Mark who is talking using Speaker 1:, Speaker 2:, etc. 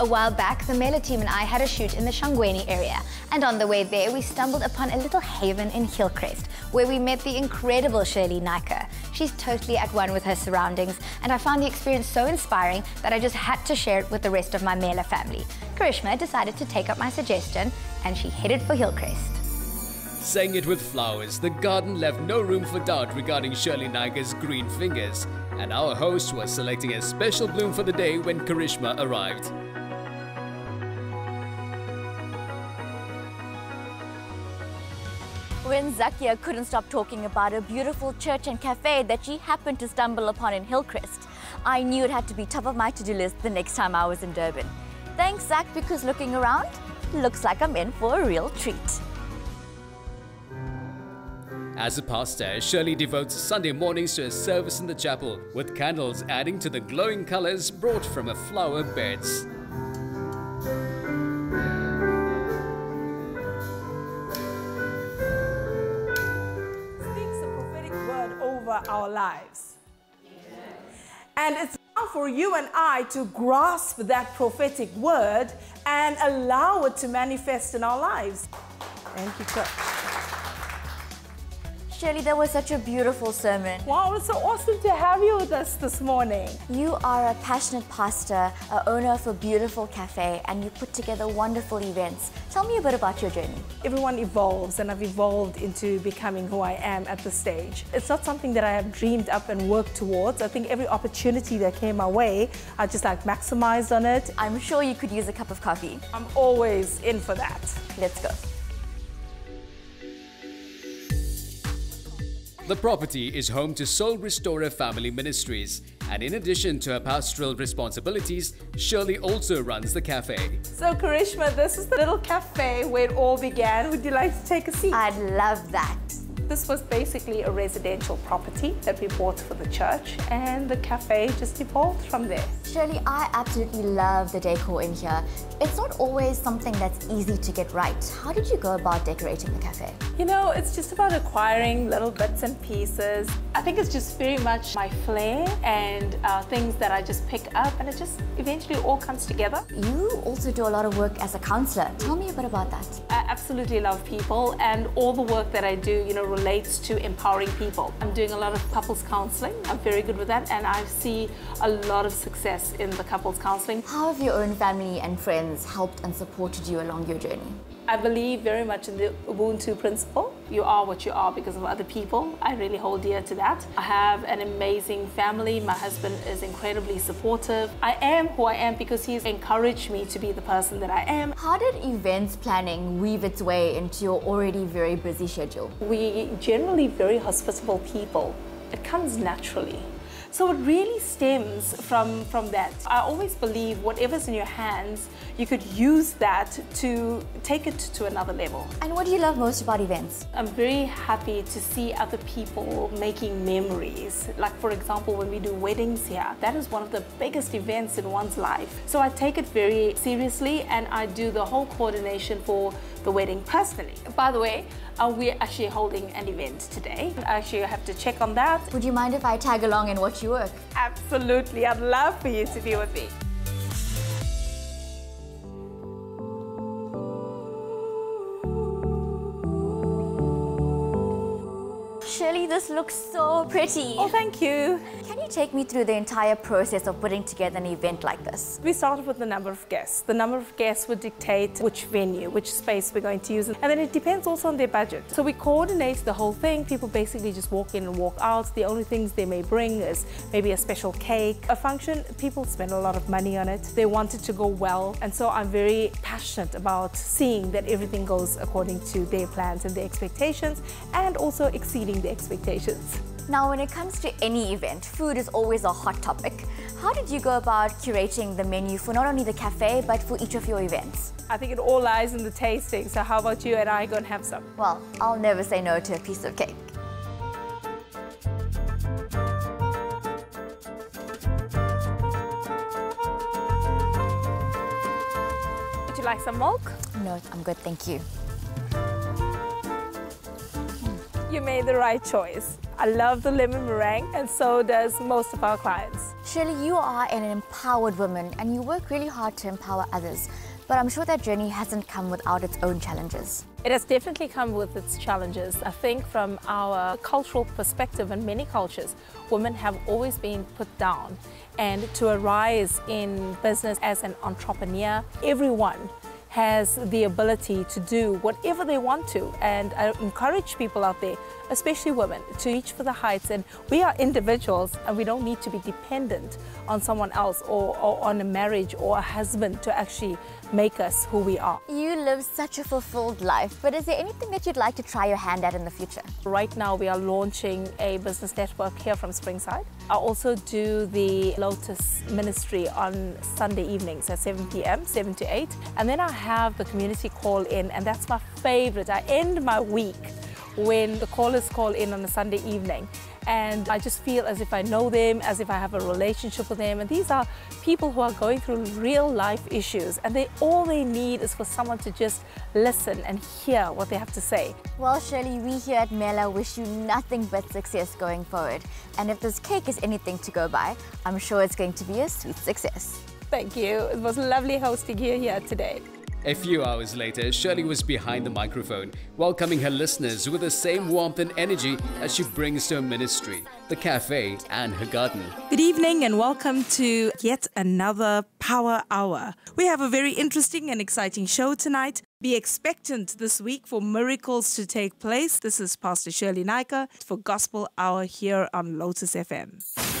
Speaker 1: A while back, the Mela team and I had a shoot in the Shongweni area, and on the way there, we stumbled upon a little haven in Hillcrest, where we met the incredible Shirley Naicker. She's totally at one with her surroundings, and I found the experience so inspiring that I just had to share it with the rest of my Mela family. Karishma decided to take up my suggestion, and she headed for Hillcrest.
Speaker 2: Saying it with flowers, the garden left no room for doubt regarding Shirley Naicker's green fingers, and our host was selecting a special bloom for the day when Karishma arrived.
Speaker 3: Zakia couldn't stop talking about a beautiful church and cafe that she happened to stumble upon in Hillcrest, I knew it had to be top of my to-do list the next time I was in Durban. Thanks, Zach, because looking around, looks like I'm in for a real treat.
Speaker 2: As a pastor, Shirley devotes Sunday mornings to a service in the chapel, with candles adding to the glowing colors brought from her flower beds.
Speaker 4: Over our lives. And it's now for you and I to grasp that prophetic word and allow it to manifest in our lives. Thank you, Coach.
Speaker 3: Shirley, that was such a beautiful sermon.
Speaker 4: Wow, it's so awesome to have you with us this morning.
Speaker 3: You are a passionate pastor, a owner of a beautiful cafe, and you put together wonderful events. Tell me a bit about your journey.
Speaker 4: Everyone evolves, and I've evolved into becoming who I am at this stage. It's not something that I have dreamed up and worked towards. I think every opportunity that came my way, I just like maximized on it.
Speaker 3: I'm sure you could use a cup of coffee.
Speaker 4: I'm always in for that.
Speaker 3: Let's go.
Speaker 2: The property is home to Soul Restorer Family Ministries, and in addition to her pastoral responsibilities, Shirley also runs the cafe.
Speaker 4: So, Karishma, this is the little cafe where it all began. Would you like to take a seat?
Speaker 3: I'd love that.
Speaker 4: This was basically a residential property that we bought for the church, and the cafe just evolved from there.
Speaker 3: Shirley, I absolutely love the decor in here. It's not always something that's easy to get right. How did you go about decorating the cafe?
Speaker 4: You know, it's just about acquiring little bits and pieces. I think it's just very much my flair and uh, things that I just pick up, and it just eventually all comes together.
Speaker 3: You also do a lot of work as a counselor. Tell me a bit about that.
Speaker 4: I absolutely love people, and all the work that I do, you know, relates to empowering people. I'm doing a lot of couples counseling. I'm very good with that, and I see a lot of success in the couples counseling.
Speaker 3: How have your own family and friends helped and supported you along your journey?
Speaker 4: I believe very much in the Ubuntu principle. You are what you are because of other people. I really hold dear to that. I have an amazing family. My husband is incredibly supportive. I am who I am because he's encouraged me to be the person that I am.
Speaker 3: How did events planning weave its way into your already very busy schedule?
Speaker 4: We generally very hospitable people. It comes naturally. So it really stems from, from that. I always believe whatever's in your hands, you could use that to take it to another level.
Speaker 3: And what do you love most about events?
Speaker 4: I'm very happy to see other people making memories. Like, for example, when we do weddings here, that is one of the biggest events in one's life. So I take it very seriously and I do the whole coordination for the wedding personally. By the way, uh, we're actually holding an event today. Actually, I actually have to check on that.
Speaker 3: Would you mind if I tag along and watch you work?
Speaker 4: Absolutely, I'd love for you to be with me.
Speaker 3: This looks so pretty.
Speaker 4: Oh, thank you.
Speaker 3: Can you take me through the entire process of putting together an event like this?
Speaker 4: We started with the number of guests. The number of guests would dictate which venue, which space we're going to use. And then it depends also on their budget. So we coordinate the whole thing. People basically just walk in and walk out. The only things they may bring is maybe a special cake. A function, people spend a lot of money on it. They want it to go well. And so I'm very passionate about seeing that everything goes according to their plans and their expectations and also exceeding the expectations.
Speaker 3: Now, when it comes to any event, food is always a hot topic. How did you go about curating the menu for not only the cafe, but for each of your events?
Speaker 4: I think it all lies in the tasting. So how about you and I go and have some?
Speaker 3: Well, I'll never say no to a piece of cake.
Speaker 4: Would you like some milk?
Speaker 3: No, I'm good, thank you.
Speaker 4: You made the right choice. I love the lemon meringue, and so does most of our clients.
Speaker 3: Shirley, you are an empowered woman and you work really hard to empower others. But I'm sure that journey hasn't come without its own challenges.
Speaker 4: It has definitely come with its challenges. I think from our cultural perspective in many cultures, women have always been put down. And to arise in business as an entrepreneur, everyone has the ability to do whatever they want to. And I encourage people out there, especially women, to reach for the heights. And we are individuals and we don't need to be dependent on someone else or, or on a marriage or a husband to actually make us who we are.
Speaker 3: You live such a fulfilled life, but is there anything that you'd like to try your hand at in the future?
Speaker 4: Right now, we are launching a business network here from Springside. I also do the Lotus Ministry on Sunday evenings at 7 p.m., 7 to 8. And then I have the community call in, and that's my favorite. I end my week when the callers call in on a Sunday evening and I just feel as if I know them, as if I have a relationship with them. And these are people who are going through real life issues, and they all they need is for someone to just listen and hear what they have to say.
Speaker 3: Well, Shirley, we here at Mela wish you nothing but success going forward. And if this cake is anything to go by, I'm sure it's going to be a sweet success.
Speaker 4: Thank you. It was lovely hosting you here today.
Speaker 2: A few hours later, Shirley was behind the microphone, welcoming her listeners with the same warmth and energy as she brings to her ministry, the cafe, and her garden.
Speaker 5: Good evening and welcome to yet another Power Hour. We have a very interesting and exciting show tonight. Be expectant this week for miracles to take place. This is Pastor Shirley Naicker for Gospel Hour here on Lotus FM.